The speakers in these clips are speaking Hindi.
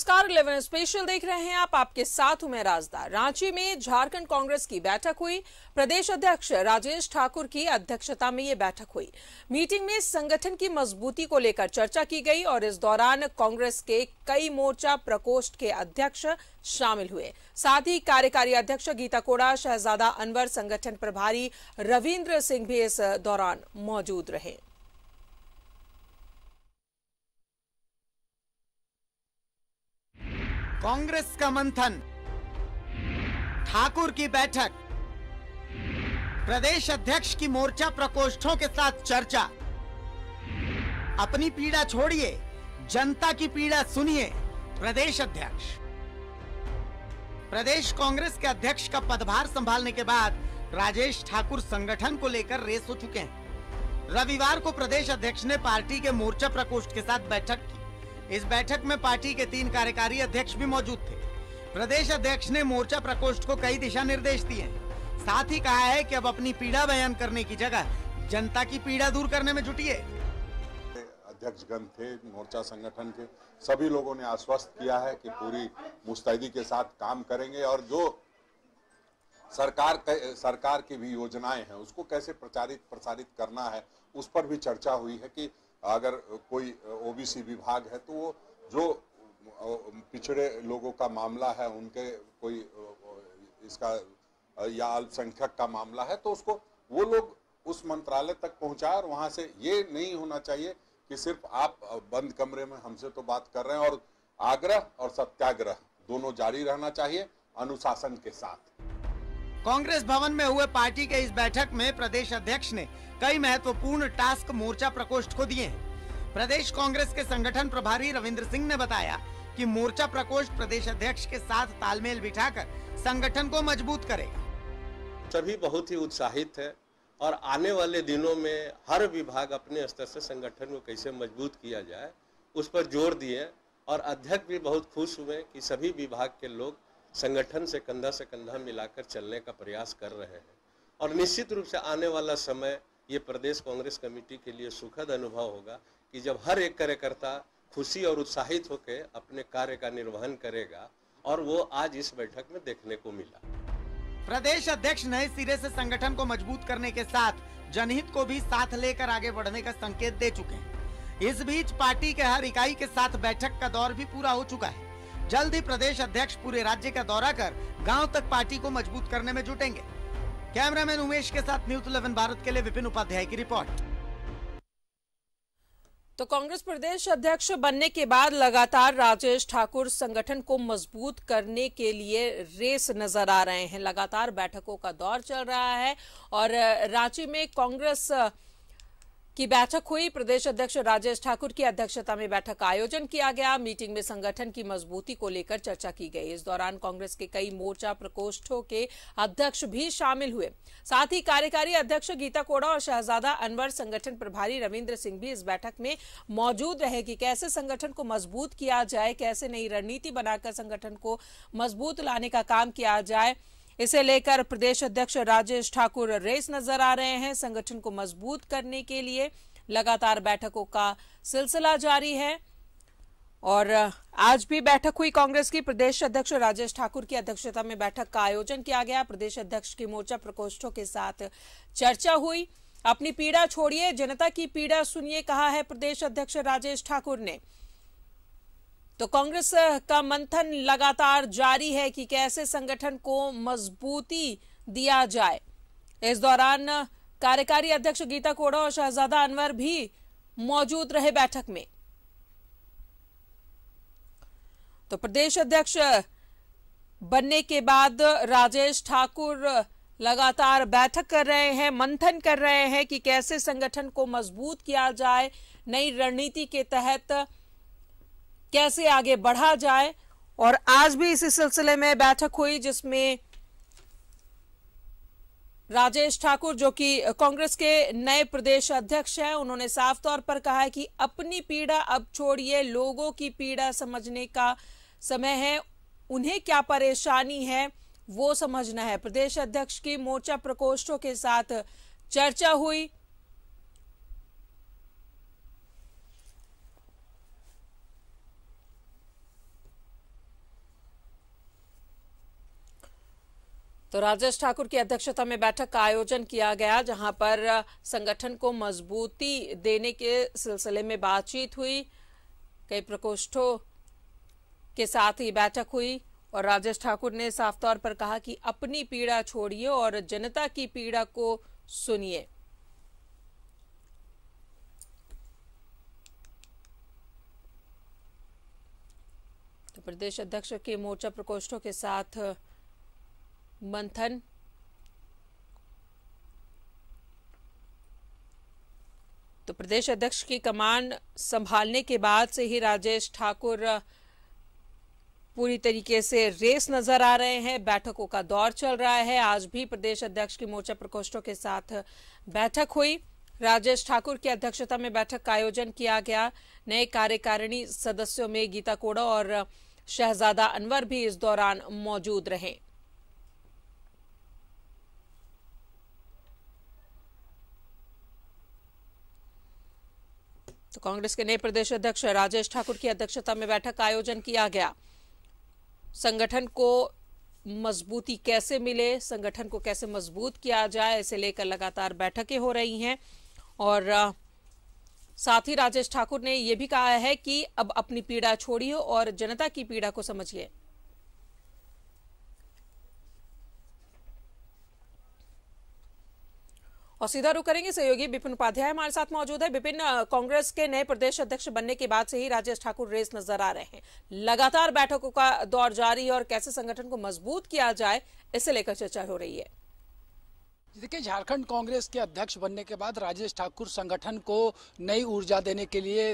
नमस्कार, इलेवन स्पेशल देख रहे हैं आप। आपके साथ हूँ मैं राजदार रांची में झारखंड कांग्रेस की बैठक हुई। प्रदेश अध्यक्ष राजेश ठाकुर की अध्यक्षता में ये बैठक हुई। मीटिंग में संगठन की मजबूती को लेकर चर्चा की गई और इस दौरान कांग्रेस के कई मोर्चा प्रकोष्ठ के अध्यक्ष शामिल हुए। साथ ही कार्यकारी अध्यक्ष गीता कोड़ा, शहजादा अनवर संगठन प्रभारी रविन्द्र सिंह भी इस दौरान मौजूद रहे। कांग्रेस का मंथन, ठाकुर की बैठक, प्रदेश अध्यक्ष की मोर्चा प्रकोष्ठों के साथ चर्चा। अपनी पीड़ा छोड़िए, जनता की पीड़ा सुनिए, प्रदेश अध्यक्ष। प्रदेश कांग्रेस के अध्यक्ष का पदभार संभालने के बाद राजेश ठाकुर संगठन को लेकर रेस हो चुके हैं। रविवार को प्रदेश अध्यक्ष ने पार्टी के मोर्चा प्रकोष्ठ के साथ बैठक की। इस बैठक में पार्टी के तीन कार्यकारी अध्यक्ष भी मौजूद थे। प्रदेश अध्यक्ष ने मोर्चा प्रकोष्ठ को कई दिशा निर्देश दिए साथ ही कहा है कि अब अपनी पीड़ा बयान करने की जगह जनता की पीड़ा दूर करने में जुटिए अध्यक्ष गण थे, मोर्चा संगठन के, सभी लोगों ने आश्वस्त किया है कि पूरी मुस्तैदी के साथ काम करेंगे और जो सरकार सरकार की भी योजनाएँ हैं, उसको कैसे प्रचारित, प्रसारित करना है, उस पर भी चर्चा हुई है कि अगर कोई ओबीसी विभाग है तो वो जो पिछड़े लोगों का मामला है, उनके कोई इसका या अल्पसंख्यक का मामला है तो उसको, वो लोग उस मंत्रालय तक पहुँचाए और वहाँ से ये नहीं होना चाहिए कि सिर्फ़ आप बंद कमरे में हमसे तो बात कर रहे हैं और आग्रह और सत्याग्रह दोनों जारी रहना चाहिए अनुशासन के साथ। कांग्रेस भवन में हुए पार्टी के इस बैठक में प्रदेश अध्यक्ष ने कई महत्वपूर्ण टास्क मोर्चा प्रकोष्ठ को दिए हैं। प्रदेश कांग्रेस के संगठन प्रभारी रविंद्र सिंह ने बताया कि मोर्चा प्रकोष्ठ प्रदेश अध्यक्ष के साथ तालमेल बिठाकर संगठन को मज़बूत करेगा। सभी बहुत ही उत्साहित है और आने वाले दिनों में हर विभाग अपने स्तर से संगठन को कैसे मज़बूत किया जाए, उस पर ज़ोर दिए और अध्यक्ष भी बहुत खुश हुए कि सभी विभाग के लोग संगठन से कंधा से कंधा मिलाकर चलने का प्रयास कर रहे हैं। और निश्चित रूप से आने वाला समय ये प्रदेश कांग्रेस कमेटी के लिए सुखद अनुभव होगा कि जब हर एक कार्यकर्ता खुशी और उत्साहित होकर अपने कार्य का निर्वहन करेगा और वो आज इस बैठक में देखने को मिला। प्रदेश अध्यक्ष नए सिरे से संगठन को मज़बूत करने के साथ जनहित को भी साथ लेकर आगे बढ़ने का संकेत दे चुके हैं। इस बीच पार्टी के हर इकाई के साथ बैठक का दौर भी पूरा हो चुका है। जल्द ही प्रदेश अध्यक्ष पूरे राज्य का दौरा कर गाँव तक पार्टी को मज़बूत करने में जुटेंगे। कैमरामैन उमेश के साथ न्यूज़ इलेवन भारत के लिए विपिन उपाध्याय की रिपोर्ट। तो कांग्रेस प्रदेश अध्यक्ष बनने के बाद लगातार राजेश ठाकुर संगठन को मज़बूत करने के लिए रेस नज़र आ रहे हैं। लगातार बैठकों का दौर चल रहा है और रांची में कांग्रेस की बैठक हुई। प्रदेश अध्यक्ष राजेश ठाकुर की अध्यक्षता में बैठक का आयोजन किया गया। मीटिंग में संगठन की मजबूती को लेकर चर्चा की गई। इस दौरान कांग्रेस के कई मोर्चा प्रकोष्ठों के अध्यक्ष भी शामिल हुए। साथ ही कार्यकारी अध्यक्ष गीता कोड़ा और शहजादा अनवर संगठन प्रभारी रविन्द्र सिंह भी इस बैठक में मौजूद रहे कि कैसे संगठन को मज़बूत किया जाए, कैसे नई रणनीति बनाकर संगठन को मज़बूत लाने का काम किया जाए। इसे लेकर प्रदेश अध्यक्ष राजेश ठाकुर रेस नज़र आ रहे हैं संगठन को मज़बूत करने के लिए। लगातार बैठकों का सिलसिला जारी है और आज भी बैठक हुई कांग्रेस की। प्रदेश अध्यक्ष राजेश ठाकुर की अध्यक्षता में बैठक का आयोजन किया गया। प्रदेश अध्यक्ष की मोर्चा प्रकोष्ठों के साथ चर्चा हुई। अपनी पीड़ा छोड़िए, जनता की पीड़ा सुनिए, कहा है प्रदेश अध्यक्ष राजेश ठाकुर ने। तो कांग्रेस का मंथन लगातार जारी है कि कैसे संगठन को मजबूती दिया जाए। इस दौरान कार्यकारी अध्यक्ष गीता कोड़ा और शहजादा अनवर भी मौजूद रहे बैठक में। तो प्रदेश अध्यक्ष बनने के बाद राजेश ठाकुर लगातार बैठक कर रहे हैं, मंथन कर रहे हैं कि कैसे संगठन को मज़बूत किया जाए, नई रणनीति के तहत कैसे आगे बढ़ा जाए? और आज भी इसी सिलसिले में बैठक हुई जिसमें राजेश ठाकुर, जो कि कांग्रेस के नए प्रदेश अध्यक्ष हैं, उन्होंने साफ़ तौर पर कहा है कि अपनी पीड़ा अब छोड़िए, लोगों की पीड़ा समझने का समय है, उन्हें क्या परेशानी है, वो समझना है। प्रदेश अध्यक्ष की मोर्चा प्रकोष्ठों के साथ चर्चा हुई। तो राजेश ठाकुर की अध्यक्षता में बैठक का आयोजन किया गया, जहाँ पर संगठन को मजबूती देने के सिलसिले में बातचीत हुई। कई प्रकोष्ठों के साथ ही बैठक हुई और राजेश ठाकुर ने साफ़ तौर पर कहा कि अपनी पीड़ा छोड़िए और जनता की पीड़ा को सुनिए। तो प्रदेश अध्यक्ष के मोर्चा प्रकोष्ठों के साथ मंथन। तो प्रदेश अध्यक्ष की कमान संभालने के बाद से ही राजेश ठाकुर पूरी तरीके से रेस नज़र आ रहे हैं। बैठकों का दौर चल रहा है। आज भी प्रदेश अध्यक्ष की मोर्चा प्रकोष्ठों के साथ बैठक हुई। राजेश ठाकुर की अध्यक्षता में बैठक का आयोजन किया गया। नए कार्यकारिणी सदस्यों में गीता कोड़ा और शहजादा अनवर भी इस दौरान मौजूद रहे। तो कांग्रेस के नए प्रदेश अध्यक्ष राजेश ठाकुर की अध्यक्षता में बैठक का आयोजन किया गया। संगठन को मजबूती कैसे मिले, संगठन को कैसे मज़बूत किया जाए, इसे लेकर लगातार बैठकें हो रही हैं। और साथ ही राजेश ठाकुर ने यह भी कहा है कि अब अपनी पीड़ा छोड़िए और जनता की पीड़ा को समझिए। और सीधा रुक करेंगे सहयोगी विपिन उपाध्याय हमारे साथ मौजूद है। विपिन कांग्रेस के नए प्रदेश अध्यक्ष बनने के बाद से ही राजेश ठाकुर रेस नज़र आ रहे हैं। लगातार बैठकों का दौर जारी और कैसे संगठन को मज़बूत किया जाए, इसे लेकर चर्चा हो रही है। देखिए, झारखंड कांग्रेस के अध्यक्ष बनने के बाद राजेश ठाकुर संगठन को नई ऊर्जा देने के लिए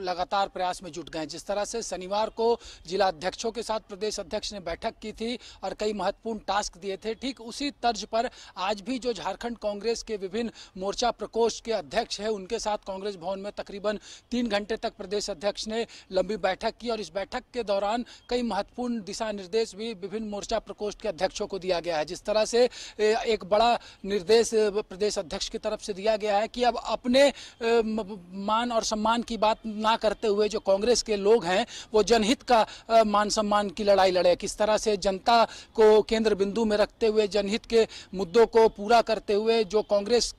लगातार प्रयास में जुट गए जिस तरह से शनिवार को जिला अध्यक्षों के साथ प्रदेश अध्यक्ष ने बैठक की थी और कई महत्वपूर्ण टास्क दिए थे, ठीक उसी तर्ज पर आज भी जो झारखंड कांग्रेस के विभिन्न मोर्चा प्रकोष्ठ के अध्यक्ष है, उनके साथ कांग्रेस भवन में तकरीबन तीन घंटे तक प्रदेश अध्यक्ष ने लंबी बैठक की और इस बैठक के दौरान कई महत्वपूर्ण दिशा निर्देश भी विभिन्न मोर्चा प्रकोष्ठ के अध्यक्षों को दिया गया है। जिस तरह से एक बड़ा निर्देश, प्रदेश अध्यक्ष की तरफ़ से दिया गया है कि अब अपने मान और सम्मान की बात ना करते हुए जो कांग्रेस के लोग हैं, वो जनहित का मान सम्मान की लड़ाई लड़े। किस तरह से जनता को केंद्र बिंदु में रखते हुए, जनहित के मुद्दों को पूरा करते हुए जो कांग्रेस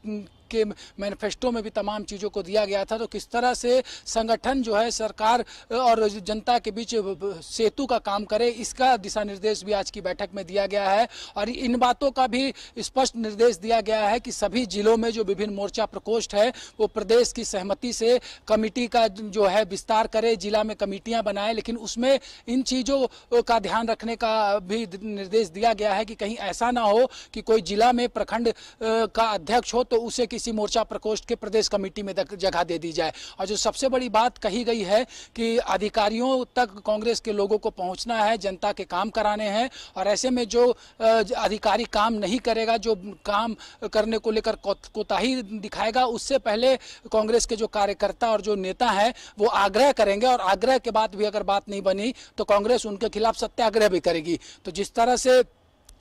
के मैनिफेस्टो में भी तमाम चीज़ों को दिया गया था। तो किस तरह से संगठन जो है, सरकार और जनता के बीच सेतु का काम करे, इसका दिशा निर्देश भी आज की बैठक में दिया गया है। और इन बातों का भी स्पष्ट निर्देश दिया गया है कि सभी जिलों में जो विभिन्न मोर्चा प्रकोष्ठ है, वो प्रदेश की सहमति से कमिटी का जो है, विस्तार करे, जिला में कमिटियाँ बनाए, लेकिन उसमें इन चीज़ों का ध्यान रखने का भी निर्देश दिया गया है कि कहीं ऐसा ना हो कि कोई जिला में प्रखंड का अध्यक्ष हो तो उसे किसी मोर्चा प्रकोष्ठ के प्रदेश कमेटी में जगह दे दी जाए। और जो सबसे बड़ी बात कही गई है कि अधिकारियों तक कांग्रेस के लोगों को पहुँचना है, जनता के काम कराने हैं, और ऐसे में जो अधिकारी काम नहीं करेगा, जो काम करने को लेकर कोताही दिखाएगा, उससे पहले कांग्रेस के जो कार्यकर्ता और जो नेता हैं, वो आग्रह करेंगे, और आग्रह के बाद भी अगर बात नहीं बनी तो कांग्रेस उनके खिलाफ सत्याग्रह भी करेगी। तो जिस तरह से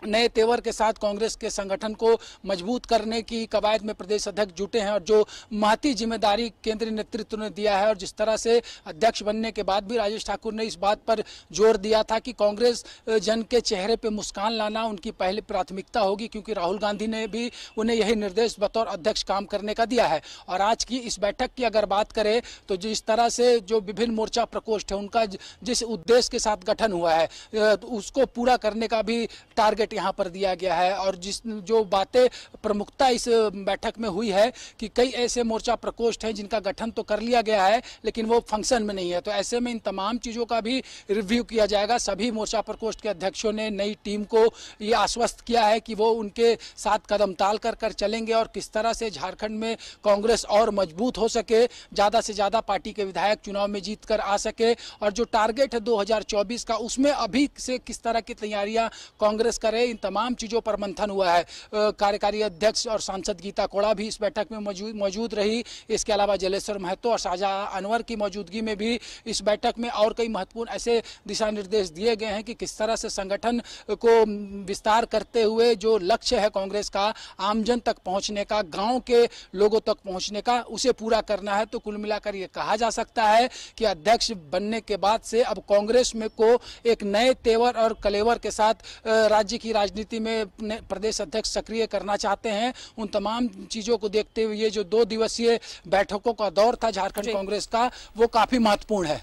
नए तेवर के साथ कांग्रेस के संगठन को मज़बूत करने की कवायद में प्रदेश अध्यक्ष जुटे हैं और जो महती ज़िम्मेदारी केंद्रीय नेतृत्व ने दिया है और जिस तरह से अध्यक्ष बनने के बाद भी राजेश ठाकुर ने इस बात पर ज़ोर दिया था कि कांग्रेस जन के चेहरे पर मुस्कान लाना उनकी पहली प्राथमिकता होगी, क्योंकि राहुल गांधी ने भी उन्हें यही निर्देश बतौर अध्यक्ष काम करने का दिया है। और आज की इस बैठक की अगर बात करें तो जिस तरह से जो विभिन्न मोर्चा प्रकोष्ठ है, उनका जिस उद्देश्य के साथ गठन हुआ है उसको पूरा करने का भी टारगेट यहाँ पर दिया गया है और जिस जो बातें प्रमुखता इस बैठक में हुई है कि कई ऐसे मोर्चा प्रकोष्ठ हैं जिनका गठन तो कर लिया गया है, लेकिन वो फ़ंक्शन में नहीं है। तो ऐसे में इन तमाम चीज़ों का भी रिव्यू किया जाएगा। सभी मोर्चा प्रकोष्ठ के अध्यक्षों ने नई टीम को ये आश्वस्त किया है कि वो उनके साथ कदम ताल कर कर चलेंगे और किस तरह से झारखंड में कांग्रेस और मज़बूत हो सके, ज़्यादा से ज़्यादा पार्टी के विधायक चुनाव में जीत कर आ सके, और जो टारगेट है 2024 का, उसमें अभी से किस तरह की तैयारियाँ कांग्रेस करे इन तमाम चीज़ों पर मंथन हुआ है। कार्यकारी अध्यक्ष और सांसद गीता कोड़ा भी इस बैठक में मौजूद मौजूद रही। इसके अलावा जलेश्वर महतो और शाहजहा अनवर की मौजूदगी में भी इस बैठक में और कई महत्वपूर्ण ऐसे दिशा निर्देश दिए गए हैं कि किस तरह से संगठन को विस्तार करते हुए जो लक्ष्य है कांग्रेस का आमजन तक पहुँचने का, गाँव के लोगों तक पहुँचने का, उसे पूरा करना है। तो कुल मिलाकर ये कहा जा सकता है कि अध्यक्ष बनने के बाद से अब कांग्रेस में को एक नए तेवर और कलेवर के साथ राज्य की राजनीति में प्रदेश अध्यक्ष सक्रिय करना चाहते हैं उन तमाम चीज़ों को देखते हुए ये जो दो दिवसीय बैठकों का दौर था झारखंड कांग्रेस का वो काफ़ी महत्वपूर्ण है।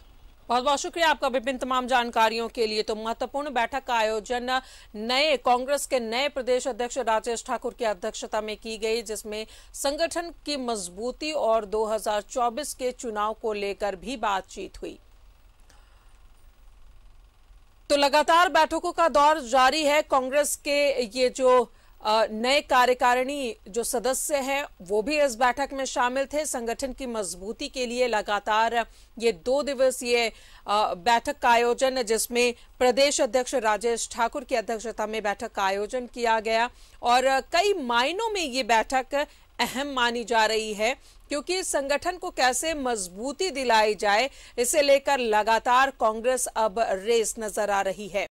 बहुत बहुत शुक्रिया आपका विभिन्न तमाम जानकारियों के लिए। तो महत्वपूर्ण बैठक का आयोजन नए कांग्रेस के नए प्रदेश अध्यक्ष राजेश ठाकुर की अध्यक्षता में की गई जिसमें संगठन की मजबूती और 2024 के चुनाव को लेकर भी बातचीत हुई। तो लगातार बैठकों का दौर जारी है। कांग्रेस के ये जो नए कार्यकारिणी जो सदस्य हैं, वो भी इस बैठक में शामिल थे। संगठन की मजबूती के लिए लगातार ये दो दिवसीय बैठक का आयोजन, जिसमें प्रदेश अध्यक्ष राजेश ठाकुर की अध्यक्षता में बैठक का आयोजन किया गया। और कई मायनों में ये बैठक अहम मानी जा रही है। क्योंकि संगठन को कैसे मजबूती दिलाई जाए, इसे लेकर लगातार कांग्रेस अब रेस नज़र आ रही है।